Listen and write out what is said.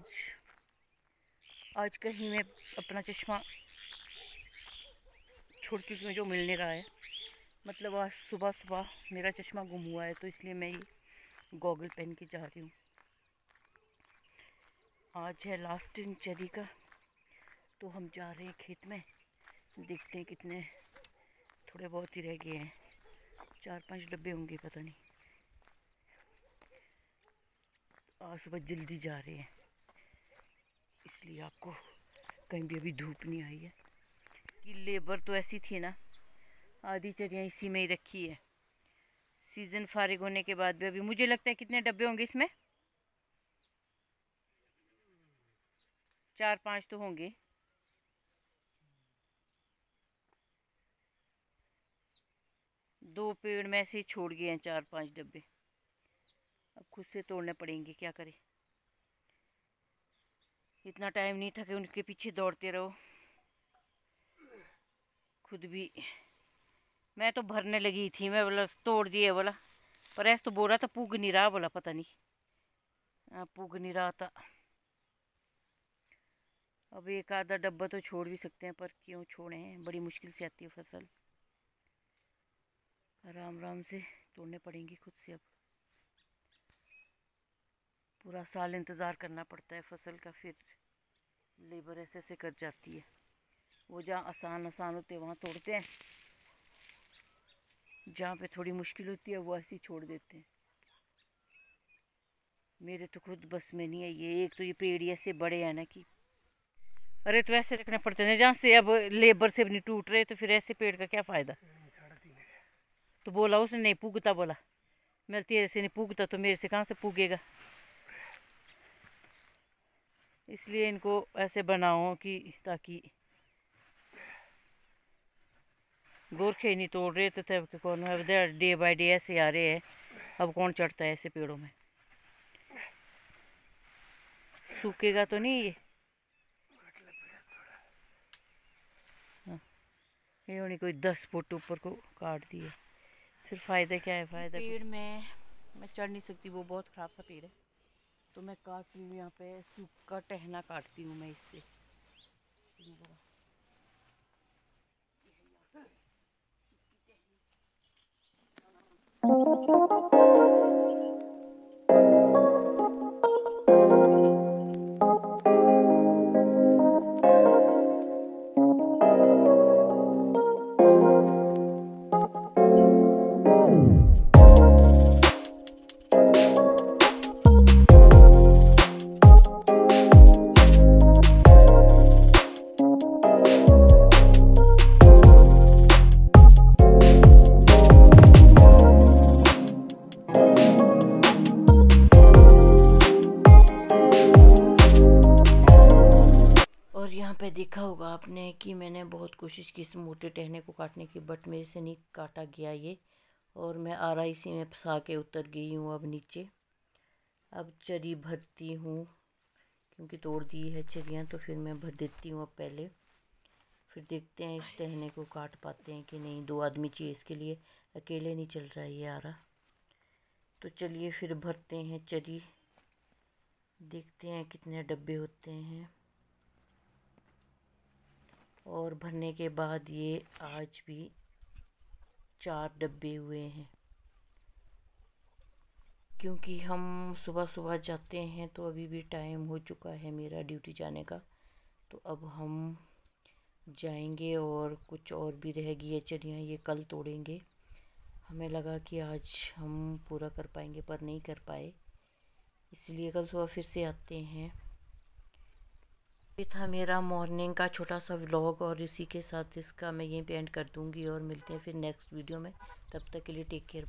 आज आज कहीं मैं अपना चश्मा छोड़ चुकी हूँ जो मिलने रहा है। मतलब आज सुबह सुबह मेरा चश्मा गुम हुआ है तो इसलिए मैं ये गॉगल पहन के जा रही हूँ। आज है लास्ट दिन चरी का तो हम जा रहे हैं खेत में। देखते हैं कितने थोड़े बहुत ही रह गए हैं। चार पाँच डब्बे होंगे, पता नहीं। आज सुबह जल्दी जा रहे हैं। इसलिए आपको कहीं भी अभी धूप नहीं आई है। कि लेबर तो ऐसी थी ना आधी चरियाँ इसी में ही रखी है। सीज़न फारिग होने के बाद भी अभी मुझे लगता है कितने डब्बे होंगे इसमें? चार पाँच तो होंगे। दो पेड़ में ऐसे ही छोड़ गए हैं चार पाँच डब्बे। अब खुद से तोड़ने पड़ेंगे, क्या करें? इतना टाइम नहीं था कि उनके पीछे दौड़ते रहो। खुद भी। मैं तो भरने लगी थी, मैं बोला, तोड़ दिए बोला पर ऐसा तो बोला था, पुग नहीं रहा, बोला, पता नहीं। हाँ पुग नहीं रहा था। अब एक आधा डब्बा तो छोड़ भी सकते हैं, पर क्यों छोड़े हैं? बड़ी मुश्किल से आती है फ़सल। आराम आराम से तोड़ने पड़ेंगे खुद से अब। पूरा साल इंतज़ार करना पड़ता है फ़सल का, फिर लेबर ऐसे ऐसे कर जाती है। वो जहाँ आसान आसान होते हैं, वहाँ तोड़ते हैं। जहाँ पे थोड़ी मुश्किल होती है, वो ऐसे ही छोड़ देते हैं। मेरे तो खुद बस में नहीं है ये, एक तो ये पेड़ ऐसे बड़े हैं ना कि अरे तो ऐसे रखने पड़ते हैं जहाँ से अब लेबर से नहीं टूट रहे तो फिर ऐसे पेड़ का क्या फ़ायदा? तो बोला उसने, नहीं, पुगता बोला। मैं तेरे से नहीं पुगता तो मेरे से कहाँ से पुगेगा? इसलिए इनको ऐसे बनाओ कि ताकि गोरखे नहीं तोड़ रहे तो तब कौन है? डे बाय डे ऐसे आ रहे हैं। अब कौन चढ़ता है ऐसे पेड़ों में? सूखेगा तो नहीं ये? हाँ। ये होनी कोई दस फुट ऊपर को काट दिए। फिर फ़ायदा क्या है? फ़ायदा पेड़ में मैं चढ़ नहीं सकती वो बहुत ख़राब सा पेड़ है। तो मैं काटती हूँ यहाँ पे सूखा टहना काटती हूँ मैं इससे। पे देखा होगा आपने कि मैंने बहुत कोशिश की इस मोटे टहने को काटने की बट मेरे से नहीं काटा गया ये। और मैं आरा इसी में फंसा के उतर गई हूँ अब नीचे। अब चरी भरती हूँ, क्योंकि तोड़ दी है चरियाँ तो फिर मैं भर देती हूँ अब पहले। फिर देखते हैं इस टहने को काट पाते हैं कि नहीं। दो आदमी चाहिए इसके लिए। अकेले नहीं चल रहा है ये आरा। तो चलिए फिर भरते हैं चरी। देखते हैं कितने डब्बे होते हैं। और भरने के बाद ये आज भी चार डब्बे हुए हैं। क्योंकि हम सुबह सुबह जाते हैं तो अभी भी टाइम हो चुका है मेरा ड्यूटी जाने का। तो अब हम जाएँगे और कुछ और भी रहेगी ये चरियाँ, ये कल तोड़ेंगे। हमें लगा कि आज हम पूरा कर पाएँगे, पर नहीं कर पाए। इसलिए कल सुबह फिर से आते हैं। ये था मेरा मॉर्निंग का छोटा सा व्लॉग और इसी के साथ इसका मैं यहीं पे एंड कर दूँगी और मिलते हैं फिर नेक्स्ट वीडियो में। तब तक के लिए टेक केयर